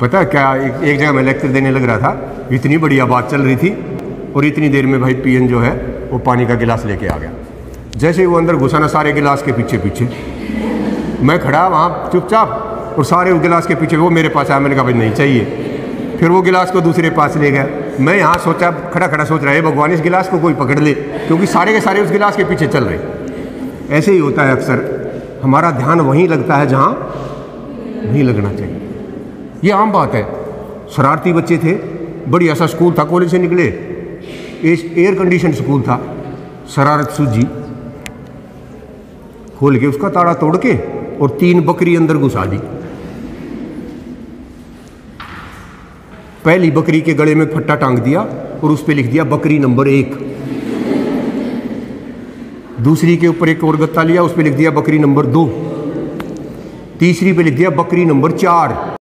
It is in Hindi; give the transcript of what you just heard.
पता क्या एक, एक जगह मैं लेक्चर देने लग रहा था? इतनी बढ़िया बात चल रही थी और इतनी देर में भाई पीएन जो है वो पानी का गिलास लेके आ गया। जैसे ही वो अंदर घुसा ना सारे गिलास के पीछे पीछे। मैं खड़ा वहाँ चुपचाप और सारे उस गिलास के पीछे वो मेरे पास आया मैंने कहा भाई नहीं चाहिए। फिर वो गिलास को दूसरे पास ले गया। मैं यहाँ सोचा खड़ा खड़ा सोच रहा है भगवान इस गिलास को कोई पकड़ ले क्योंकि सारे के सारे उस गिलास के पीछे चल रहे ऐसे ही होता है अक्सर। हमारा ध्यान वहीं लगता है जहाँ नहीं लगना चाहिए। ये आम बात है। शरारती बच्चे थे, बड़ी ऐसा स्कूल था, कॉलेज से निकले। एयर कंडीशन स्कूल था, शरारत सूझी खोल के उसका ताड़ा तोड़ के और तीन बकरी अंदर घुसा दी। पहली बकरी के गले में फट्टा टांग दिया और उस पर लिख दिया, बकरी नंबर एक। दूसरी के ऊपर एक और गत्ता लिया, उस पर लिख दिया, बकरी नंबर दो। तीसरी पे लिख दिया, बकरी नंबर चार।